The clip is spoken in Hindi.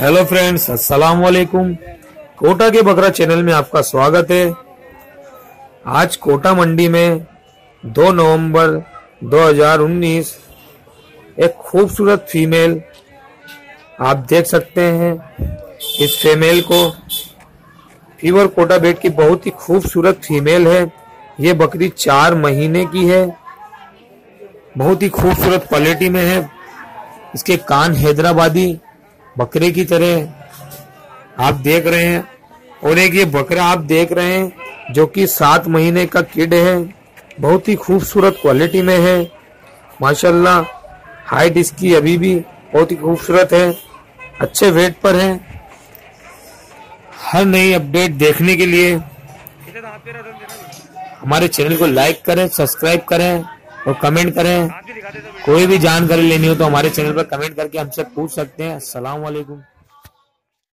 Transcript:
हेलो फ्रेंड्स अस्सलाम वालेकुम कोटा के बकरा चैनल में आपका स्वागत है। आज कोटा मंडी में 2 नवंबर 2019 एक खूबसूरत फीमेल आप देख सकते हैं। इस फीमेल को फीवर कोटा बेट की बहुत ही खूबसूरत फीमेल है। ये बकरी चार महीने की है। बहुत ही खूबसूरत क्वालिटी में है। इसके कान हैदराबादी बकरे की तरह आप देख रहे हैं। और एक ये बकरा आप देख रहे हैं, जो कि सात महीने का किड है, बहुत ही खूबसूरत क्वालिटी में है। माशाल्लाह हाइट इसकी अभी भी बहुत ही खूबसूरत है, अच्छे वेट पर है। हर नई अपडेट देखने के लिए हमारे चैनल को लाइक करें सब्सक्राइब करें। और कमेंट करें। कोई भी जानकारी लेनी हो तो हमारे चैनल पर कमेंट करके हमसे पूछ सकते हैं। अस्सलाम वालेकुम